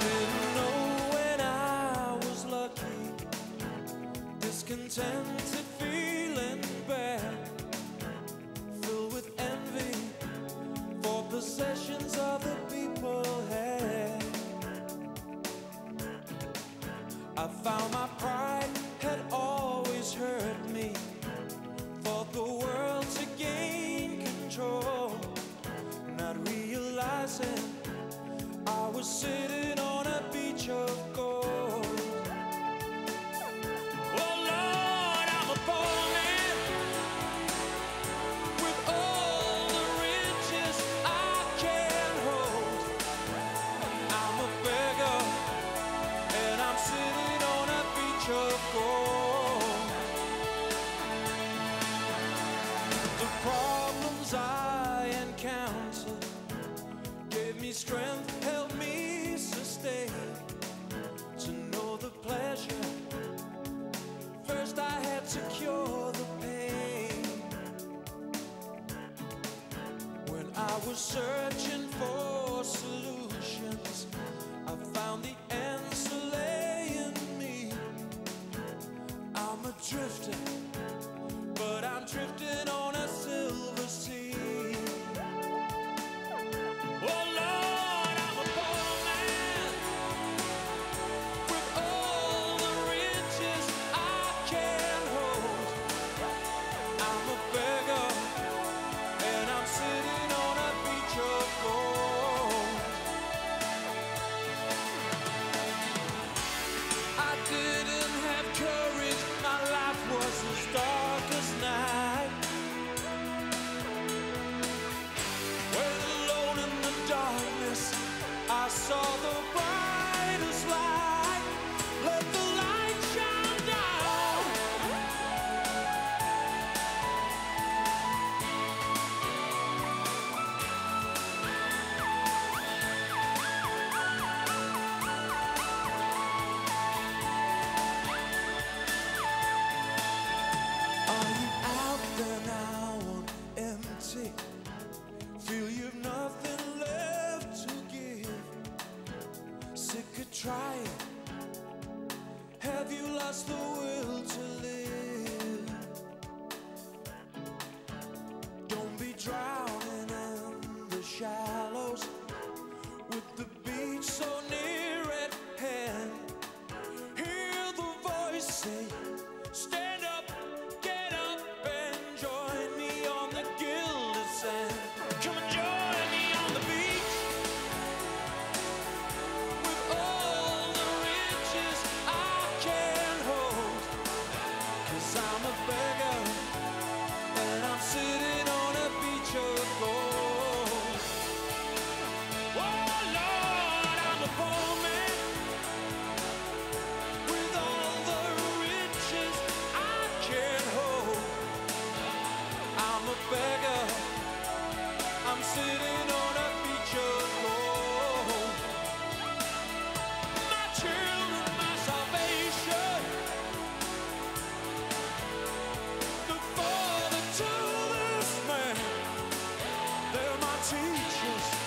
didn't know when I was lucky, discontented, feeling bad, filled with envy for possessions other people had. I found my pride strength, helped me sustain to know the pleasure. First, I had to cure the pain. When I was searching for solutions, I found the answer lay in me. I'm a drifter. try? Have you lost the will to live? teach us.